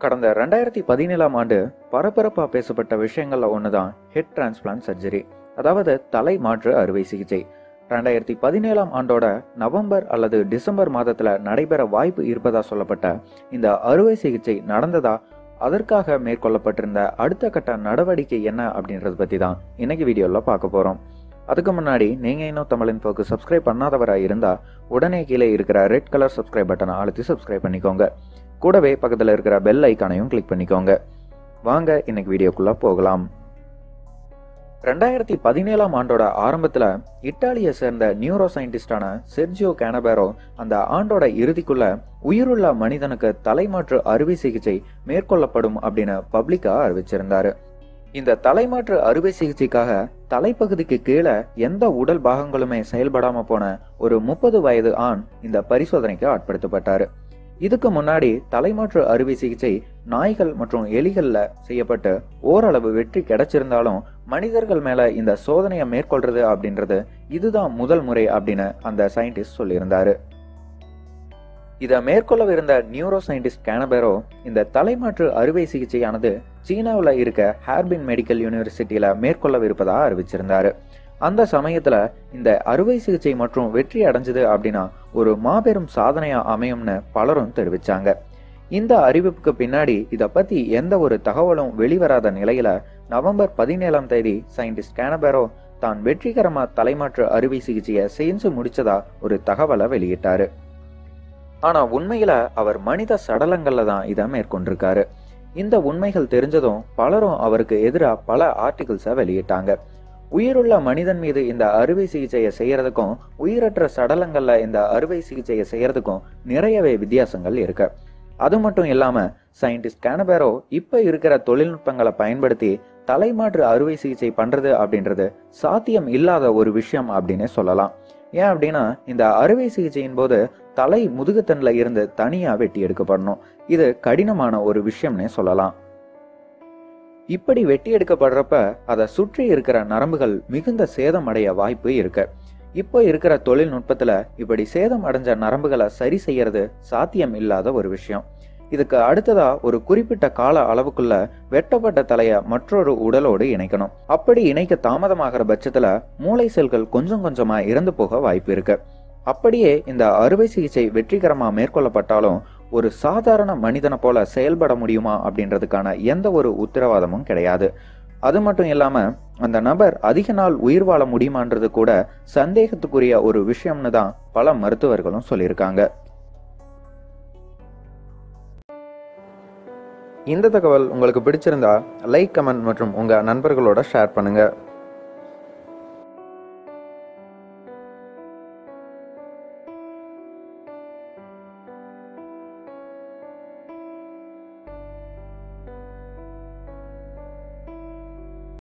கடந்த ரெண்டாயிரத்தி பதினேழாம் ஆண்டு பரபரப்பாக பேசப்பட்ட விஷயங்களில் ஒன்று தான் ஹெட் டிரான்ஸ்பிளான்ட் சர்ஜரி அதாவது தலை மாற்று அறுவை சிகிச்சை. ரெண்டாயிரத்தி பதினேழாம் ஆண்டோட நவம்பர் அல்லது டிசம்பர் மாதத்தில் நடைபெற வாய்ப்பு இருப்பதா சொல்லப்பட்ட இந்த அறுவை சிகிச்சை நடந்ததா அதற்காக மேற்கொள்ளப்பட்டிருந்த அடுத்த கட்ட நடவடிக்கை என்ன அப்படின்றத பற்றி தான் இன்னைக்கு வீடியோவில் பார்க்க போகிறோம் அதுக்கு முன்னாடி நீங்கள் இன்னும் தமிழ் இன்ஃபோக்கு சப்ஸ்கிரைப் பண்ணாதவராக இருந்தால் உடனே கீழே இருக்கிற ரெட் கலர் சப்ஸ்கிரைப் பட்டனை அழுத்தி சப்ஸ்கிரைப் பண்ணிக்கோங்க. கூடவே பக்கத்தில் இருக்கிற பெல் ஐக்கானையும் கிளிக் பண்ணிக்கோங்க. வாங்க இன்னைக்கு வீடியோக்குள்ளே போகலாம். ரெண்டாயிரத்தி பதினேழாம் ஆண்டோட ஆரம்பத்தில் இத்தாலியை சேர்ந்த நியூரோ சயின்டிஸ்டான செர்ஜியோ கேனபேரோ அந்த ஆண்டோட இறுதிக்குள்ள உயிருள்ள மனிதனுக்கு தலைமாற்று அறுவை சிகிச்சை மேற்கொள்ளப்படும் அப்படின்னு பப்ளிக்காக அறிவிச்சிருந்தாரு. இந்த தலைமாற்று அறுவை சிகிச்சைக்காக தலைப்பகுதிக்கு கீழே எந்த உடல் பாகங்களுமே செயல்படாம போன ஒரு முப்பது வயது ஆண் இந்த பரிசோதனைக்கு ஆட்படுத்தப்பட்டாரு. இதுக்கு முன்னாடி தலைமாற்று அறுவை சிகிச்சை நாய்கள் மற்றும் எலிகளில் செய்யப்பட்டு ஓரளவு வெற்றி கிடைச்சிருந்தாலும் மனிதர்கள் மேல இந்த சோதனையை மேற்கொள்றது அப்படின்றது இதுதான் முதல் முறை அப்படின்னு அந்த சயின்டிஸ்ட் சொல்லியிருந்தாரு. இதை மேற்கொள்ளவிருந்த நியூரோ சயின்டிஸ்ட் கேனபெரோ இந்த தலைமாற்று அறுவை சிகிச்சையானது சீனாவில் இருக்க ஹார்பின் மெடிக்கல் யூனிவர்சிட்டியில் மேற்கொள்ளவிருப்பதாக அறிவிச்சிருந்தாரு. அந்த சமயத்தில் இந்த அறுவை சிகிச்சை மற்றும் வெற்றி அடைஞ்சது அப்படின்னா ஒரு மாபெரும் சாதனையா அமையும்னு பலரும் தெரிவிச்சாங்க. இந்த அறிவிப்புக்கு பின்னாடி இதை பத்தி எந்த ஒரு தகவலும் வெளிவராத நிலையில நவம்பர் பதினேழாம் தேதி சயின்டிஸ்ட் கேனபெரோ தான் வெற்றிகரமா தலைமாற்று அறுவை சிகிச்சையை செஞ்சு முடிச்சதா ஒரு தகவலை வெளியிட்டாரு. ஆனா உண்மையில அவர் மனித சடலங்கள்ல தான் இதை மேற்கொண்டிருக்காரு. இந்த உண்மைகள் தெரிஞ்சதும் பலரும் அவருக்கு எதிராக பல ஆர்டிகிள்ஸை வெளியிட்டாங்க. உயிருள்ள மனிதன் மீது இந்த அறுவை சிகிச்சையை செய்யறதுக்கும் உயிரற்ற சடலங்கள்ல இந்த அறுவை சிகிச்சையை செய்யறதுக்கும் நிறையவே வித்தியாசங்கள் இருக்கு. அது மட்டும் இல்லாம சயின்டிஸ்ட் கேனபேரோ இப்ப இருக்கிற தொழில்நுட்பங்களை பயன்படுத்தி தலைமாற்று அறுவை சிகிச்சை பண்றது அப்படின்றது சாத்தியம் இல்லாத ஒரு விஷயம் அப்படின்னு சொல்லலாம். ஏன் அப்படின்னா இந்த அறுவை சிகிச்சையின் போது தலை முதுகுத்தன்ல இருந்து தனியா வெட்டி எடுக்கப்படணும். இது கடினமான ஒரு விஷயம்னே சொல்லலாம். இப்படி வெட்டி எடுக்கப்படுறப்ப அதை சுற்றி இருக்கிற நரம்புகள் மிகுந்த சேதம் அடைய வாய்ப்பு இருக்கு. இப்போ இருக்கிற தொழில்நுட்பத்துல இப்படி சேதம் அடைஞ்ச நரம்புகளை சரி செய்யறது சாத்தியம் இல்லாத ஒரு விஷயம். இதுக்கு அடுத்ததா ஒரு குறிப்பிட்ட கால அளவுக்குள்ள வெட்டப்பட்ட தலைய மற்றொரு உடலோடு இணைக்கணும். அப்படி இணைக்க தாமதமாகிற பட்சத்துல மூளை செல்கள் கொஞ்சம் கொஞ்சமா இறந்து போக வாய்ப்பு இருக்கு. அப்படியே இந்த அறுவை சிகிச்சை வெற்றிகரமா மேற்கொள்ளப்பட்டாலும் ஒரு சாதாரண மனிதனை போல செயல்பட முடியுமா அப்படின்றதுக்கான எந்த ஒரு உத்தரவாதமும் கிடையாது. அது மட்டும் இல்லாமல் அந்த நபர் அதிக நாள் உயிர் வாழ முடியுமான்றது கூட சந்தேகத்துக்குரிய ஒரு விஷயம்னு தான் பல மருத்துவர்களும் சொல்லியிருக்காங்க. இந்த தகவல் உங்களுக்கு பிடிச்சிருந்தா லைக் கமெண்ட் மற்றும் உங்கள் நண்பர்களோட ஷேர் பண்ணுங்கள்